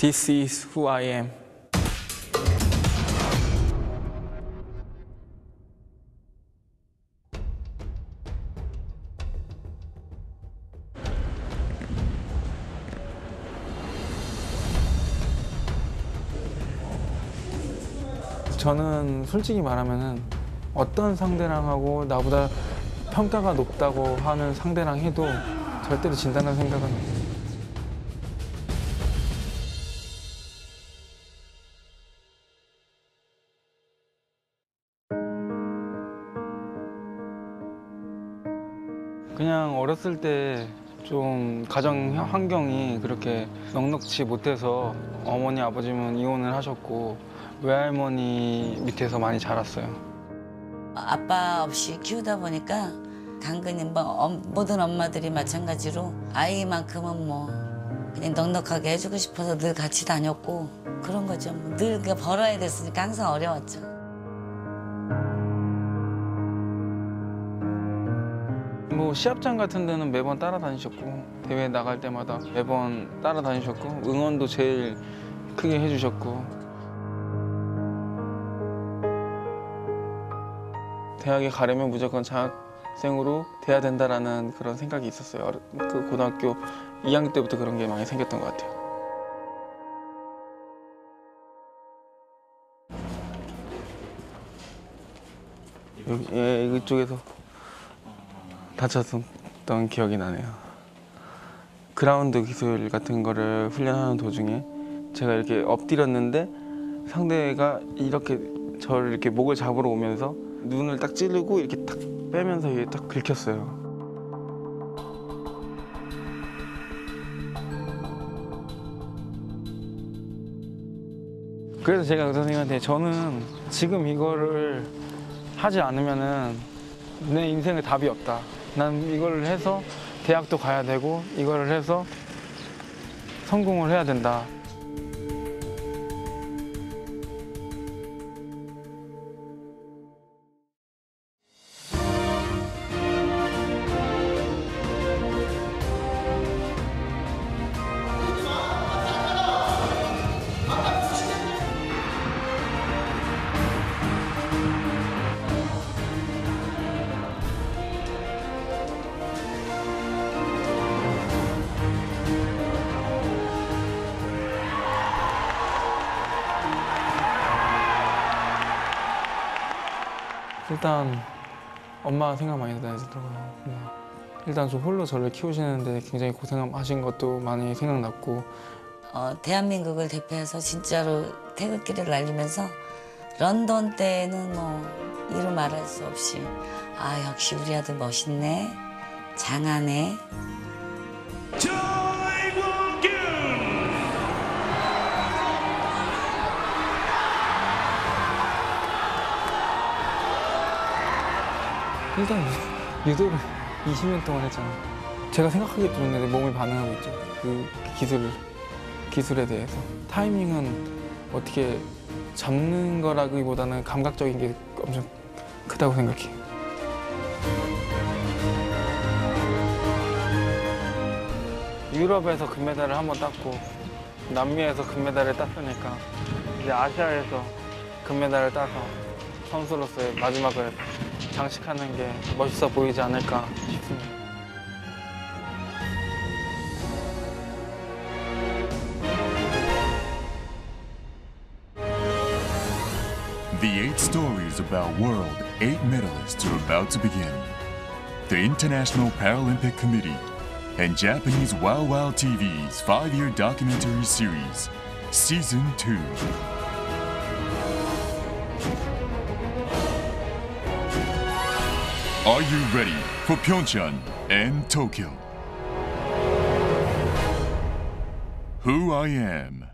This is who I am. 저는 솔직히 말하면은 어떤 상대랑 하고 나보다 평가가 높다고 하는 상대랑 해도 절대로 진다는 생각은 그냥 어렸을 때 좀 가정 환경이 그렇게 넉넉지 못해서 어머니 아버지는 이혼을 하셨고 외할머니 밑에서 많이 자랐어요. 아빠 없이 키우다 보니까 당근이 뭐 엄- 모든 엄마들이 마찬가지로 아이만큼은 뭐 그냥 넉넉하게 해주고 싶어서 늘 같이 다녔고 그런 거죠. 그냥 벌어야 됐으니까 항상 어려웠죠. 뭐 시합장 같은 데는 매번 따라다니셨고 대회 나갈 때마다 매번 따라다니셨고 응원도 제일 크게 해주셨고 대학에 가려면 무조건 장학생으로 돼야 된다라는 그런 생각이 있었어요. 그 고등학교 2학년 때부터 그런 게 많이 생겼던 것 같아요. 여기 예, 이쪽에서 다쳤던 기억이 나네요. 그라운드 기술 같은 거를 훈련하는 도중에 제가 이렇게 엎드렸는데 상대가 이렇게 저를 이렇게 목을 잡으러 오면서 눈을 딱 찌르고 이렇게 딱 빼면서 이게 딱 긁혔어요. 그래서 제가 그 선생님한테 저는 지금 이거를 하지 않으면은 내 인생에 답이 없다. 난 이걸 해서 대학도 가야 되고 이거를 해서 성공을 해야 된다. 일단 엄마가 생각 많이 나더라고요. 엄마. 일단 좀 홀로 저를 키우시는데 굉장히 고생하신 것도 많이 생각났고 어, 대한민국을 대표해서 진짜로 태극기를 날리면서 런던 때는 뭐 이루 말할 수 없이 아 역시 우리 아들 멋있네 장하네 일단 유도를 20년 동안 했잖아요. 제가 생각하기에 좀내 몸이 반응하고 있죠. 그 기술 기술에 대해서 타이밍은 어떻게 잡는 거라기보다는 감각적인 게 엄청 크다고 생각해요. 유럽에서 금메달을 한 번 땄고 남미에서 금메달을 땄으니까 이제 아시아에서 금메달을 따서 선수로서의 마지막을 장식하는 게 멋있어 보이지 않을까 싶습니다. The eight stories about world eight medalists are about to begin. The International Paralympic Committee and Japanese Wow Wow TV's five year documentary series, Season 2. Are you ready for Pyeongchang and Tokyo? Who I Am.